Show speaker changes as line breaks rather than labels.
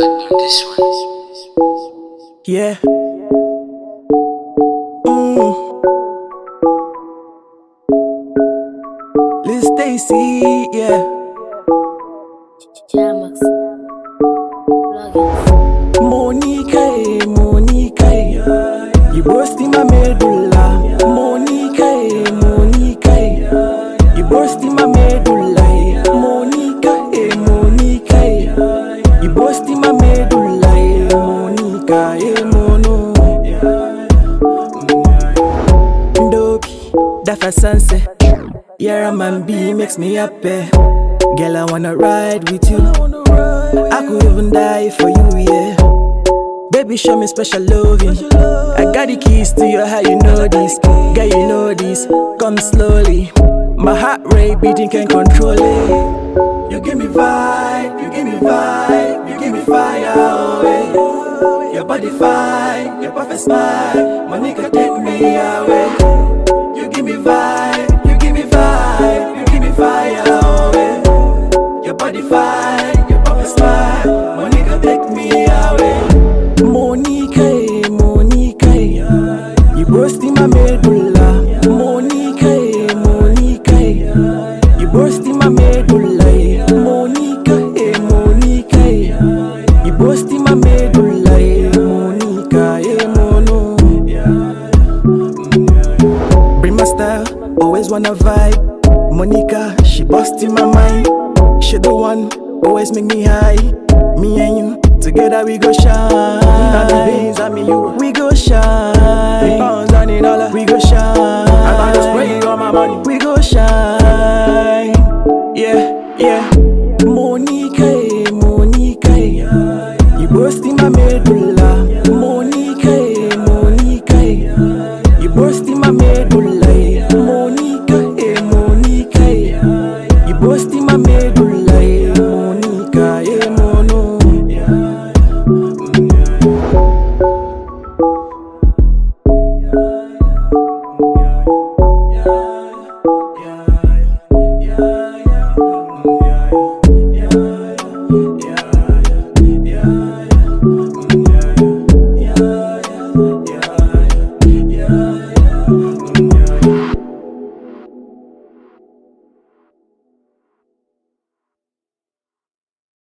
this one.
Yeah. Mm. Lil Stacy, yeah. Monica, eh, mono. Dopey, that sunset. Yeah, man B makes me happy. Girl, I wanna ride with you. I could even die for you, yeah. Baby, show me special loving. I got the keys to your heart, you know this. Girl, you know this. Come slowly. My heart rate beating can't control it. You give me vibe, eh. Your perfect smile. My nigga, take me away. You give me vibe, you give me vibe, you give me fire, eh. Your body fine, your perfect smile. Nigga, take me away. Monica, Monica, you bursting my medulla. Monica, Monica, you bursting my medulla. Monica, Monica, you bursting my always wanna vibe. Monica, she busting my mind. She the one, always make me high. Me and you, together we go shine. We the beans, you, we go shine. Pounds dollar, we go shine. I just bring all my money, we go shine. Yeah, yeah. Monica, Monica, you busting my middle.